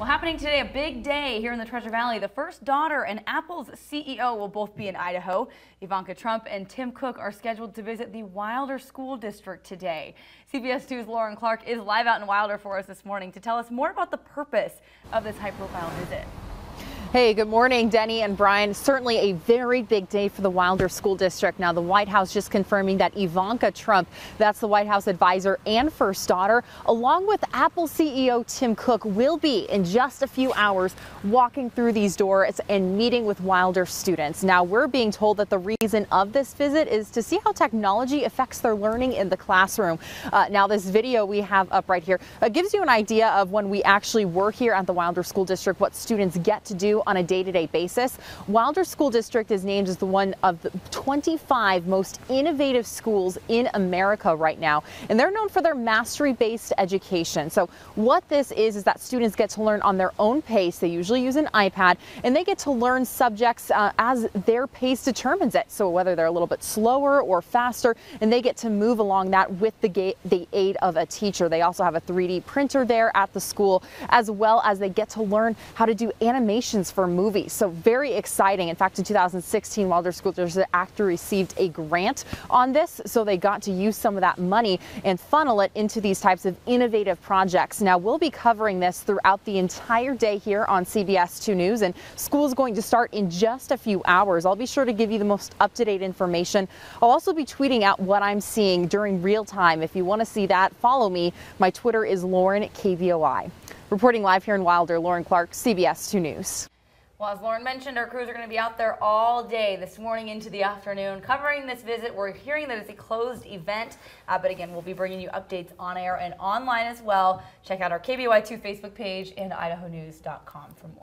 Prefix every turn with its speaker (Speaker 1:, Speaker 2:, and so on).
Speaker 1: Well, happening today, a big day here in the Treasure Valley. The first daughter and Apple's CEO will both be in Idaho. Ivanka Trump and Tim Cook are scheduled to visit the Wilder School District today. CBS 2's Lauren Clark is live out in Wilder for us this morning to tell us more about the purpose of this high-profile visit.
Speaker 2: Hey, good morning, Denny and Brian. Certainly a very big day for the Wilder School District. Now, the White House just confirming that Ivanka Trump, that's the White House advisor and first daughter, along with Apple CEO Tim Cook, will be in just a few hours walking through these doors and meeting with Wilder students. Now, we're being told that the reason of this visit is to see how technology affects their learning in the classroom. Uh, now, this video we have up right here uh, gives you an idea of when we actually were here at the Wilder School District, what students get to do on a day-to-day -day basis. Wilder School District is named as the one of the 25 most innovative schools in America right now, and they're known for their mastery-based education. So what this is is that students get to learn on their own pace. They usually use an iPad, and they get to learn subjects uh, as their pace determines it. So whether they're a little bit slower or faster, and they get to move along that with the, the aid of a teacher. They also have a 3D printer there at the school, as well as they get to learn how to do animations for movies. So very exciting. In fact, in 2016, Wilder School District actually received a grant on this. So they got to use some of that money and funnel it into these types of innovative projects. Now we'll be covering this throughout the entire day here on CBS 2 News and school is going to start in just a few hours. I'll be sure to give you the most up-to-date information. I'll also be tweeting out what I'm seeing during real time. If you want to see that, follow me. My Twitter is Lauren KBOI. Reporting live here in Wilder, Lauren Clark, CBS 2 News.
Speaker 1: Well, as Lauren mentioned, our crews are going to be out there all day this morning into the afternoon covering this visit. We're hearing that it's a closed event, uh, but again, we'll be bringing you updates on air and online as well. Check out our KBOI2 Facebook page and idahonews.com for more.